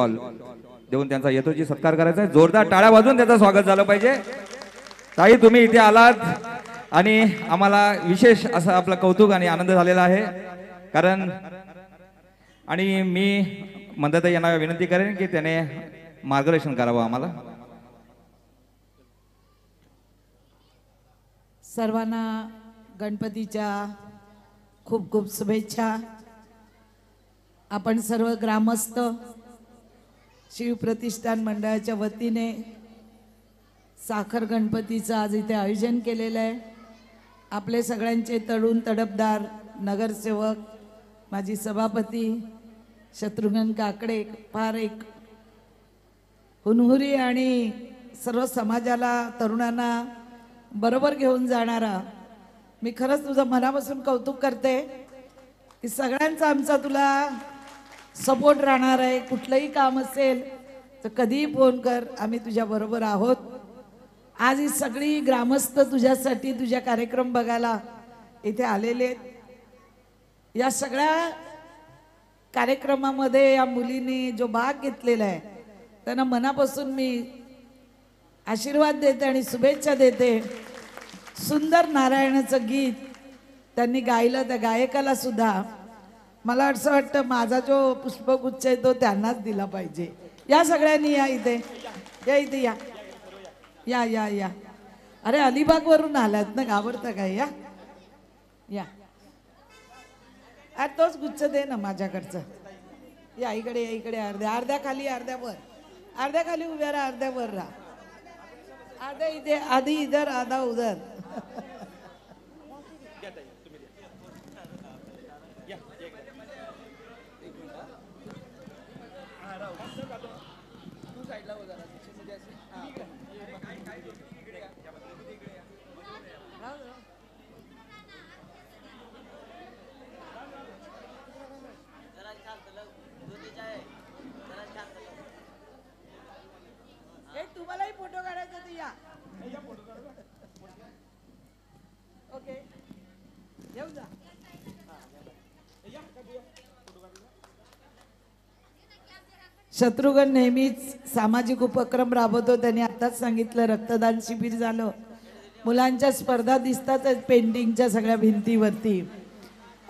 देऊन त्यांचा यथोचित सत्कार करायचा आहे. जोरदार टाळ्या वाजून त्याचं स्वागत झालं पाहिजे. ताई तुम्ही इथे आलात आणि आम्हाला विशेष असं आपलं कौतुक आणि आनंद झालेला आहे. कारण आणि मी मंदाता यांना विनंती करेन की त्याने मार्गदर्शन करावं आम्हाला. सर्वांना गणपतीच्या खूप खूप शुभेच्छा. आपण सर्व ग्रामस्थ शिवप्रतिष्ठान मंडळाच्या वतीने साखर गणपतीचं आज इथे आयोजन केलेलं आहे. आपले सगळ्यांचे तरुण तडपदार नगरसेवक माझी सभापती शत्रुघ्न काकडे फार एक हुनहुरी आणि सर्व समाजाला तरुणांना बरोबर घेऊन जाणारा मी खरंच तुझं मनापासून कौतुक करते की सगळ्यांचा आमचा तुला सपोर्ट राहणार आहे कुठलंही काम असेल तर कधीही फोन कर आम्ही तुझ्या बरोबर आहोत. आज ही सगळी ग्रामस्थ तुझ्यासाठी तुझ्या कार्यक्रम बघायला इथे आलेले आहेत. या सगळ्या कार्यक्रमामध्ये या मुलीने जो भाग घेतलेला आहे त्यांना मनापासून मी आशीर्वाद देते आणि शुभेच्छा देते. सुंदर नारायणाचं गीत त्यांनी गायलं त्या गायकाला सुद्धा मला असं वाटतं माझा जो पुष्पगुच्छ आहे तो त्यांनाच दिला पाहिजे. या सगळ्यांनी या इथे. या इथे या. या या या. अरे अलिबागवरून आल्यात ना घाबरता काय या? या. अरे तोच गुच्छ दे ना माझ्याकडचं. या इकडे या इकडे अर्ध्या अर्ध्या खाली अर्ध्या वर. अर्ध्या खाली उभ्या राहा अर्ध्या वर राहा. अर्ध्या इथे आधी इधर आधा उधर. शत्रुघ्न नेहमीच सामाजिक उपक्रम राबवतो. त्यांनी आताच सांगितलं रक्तदान शिबिर झालं. मुलांच्या स्पर्धा दिसतातच पेंटिंगच्या सगळ्या भिंतीवरती.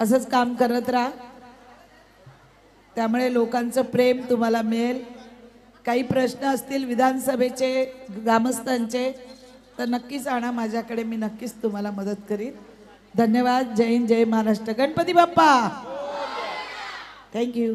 असंच काम करत राहा. त्यामुळे लोकांचं प्रेम तुम्हाला मिळेल. काही प्रश्न असतील विधानसभेचे ग्रामस्थांचे तर नक्कीच आणा. माझ्याकडे मी नक्कीच तुम्हाला मदत करीन. धन्यवाद. जय हिंद जय महाराष्ट्र. गणपती बाप्पा! Thank you